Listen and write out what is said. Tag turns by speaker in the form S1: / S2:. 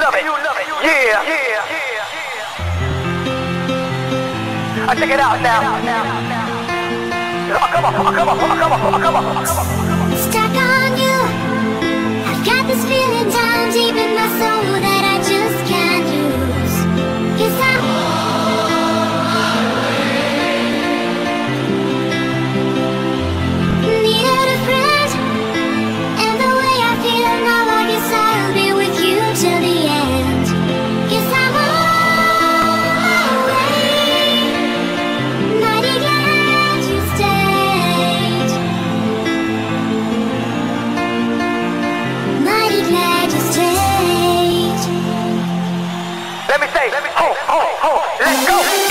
S1: love it, you love it, yeah, yeah, yeah. I check it out now. Oh, come on, oh, come on, oh, come on, oh, come on, oh, come on.
S2: Stuck on you. I've got this feeling down deep in my soul stayed.
S1: Let me say, ho, ho, ho, let's go.